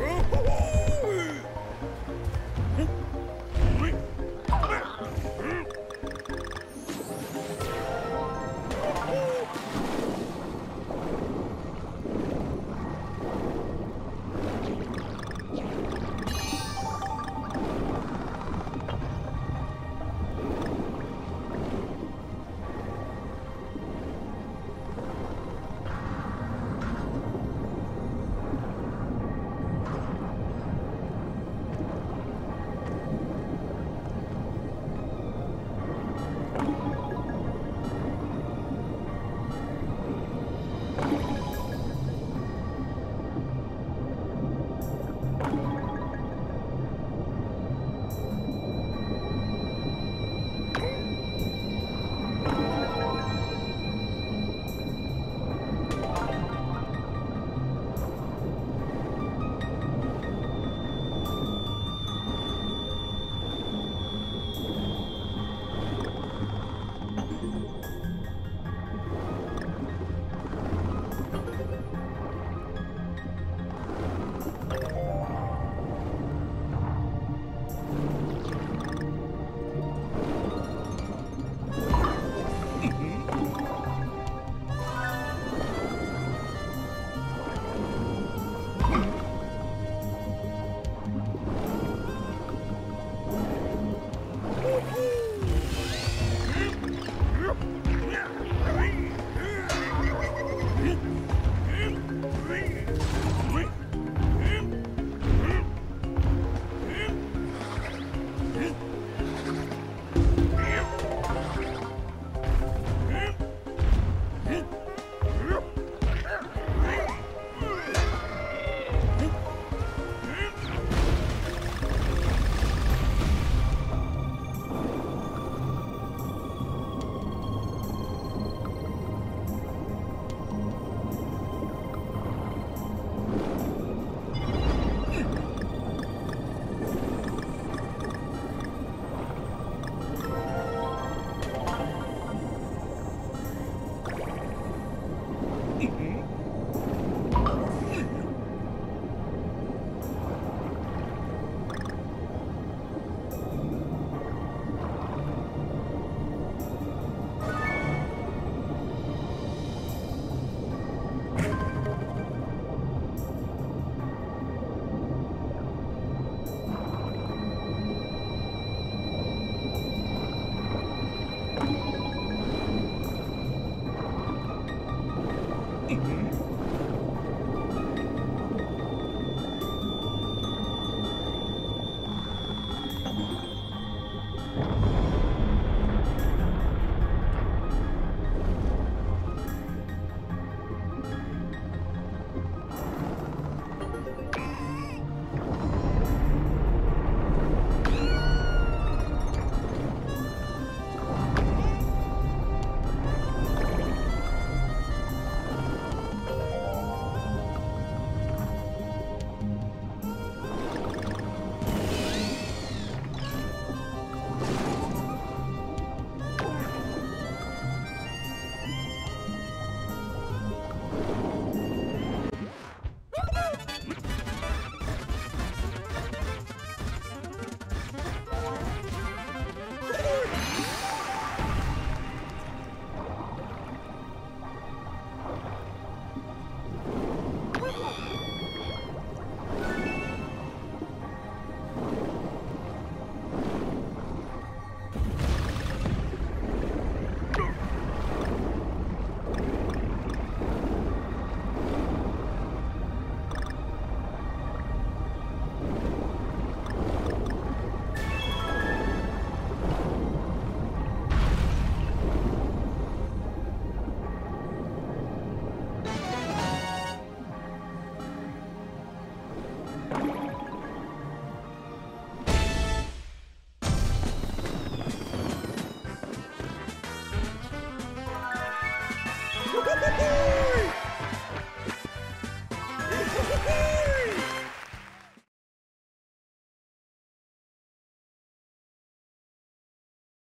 Ooh,